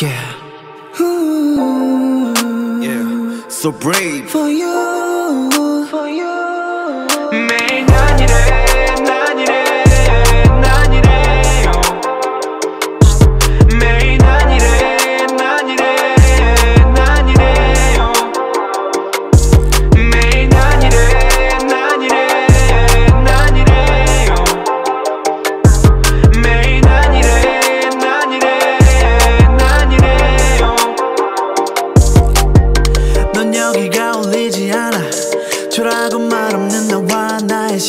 Yeah. Ooh, yeah. So brave. For you.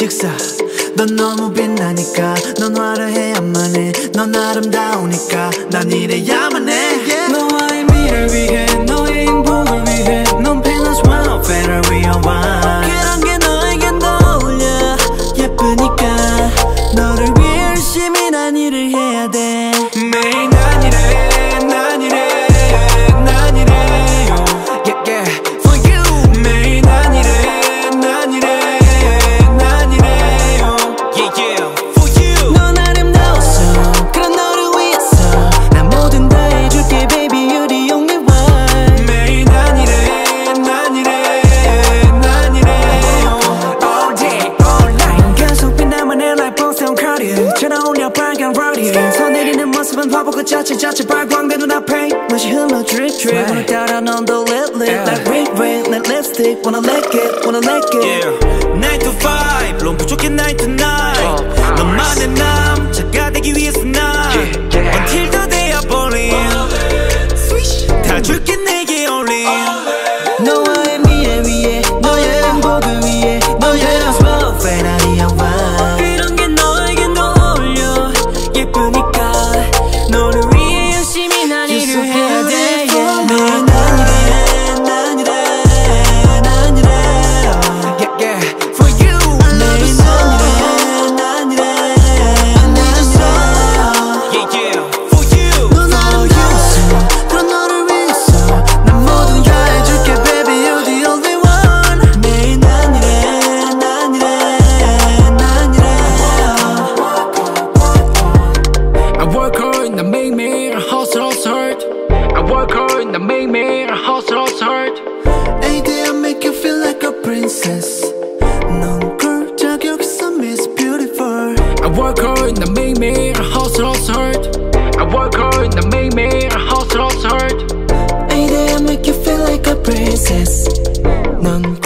식사. 넌 너무 빛나니까 넌 화려해야만 해넌 아름다우니까 난 이래야만 해. 바보 그 자체 자체 눈앞에 맛이 흘러 drip drip. 오늘 따라 넌더 lit lit. Yeah. like red red 내 lipstick. Wanna lick it wanna lick it. Yeah. that make me a hustle's hurt. I work hard that make me a hustle's hurt. Hey there, I make you feel like a princess. 넌 굴짝 여기서 Miss Beautiful. I work hard that make me a hustle's hurt. I work hard that make me a hustle's hurt. Hey there, I make you feel like a princess. 넌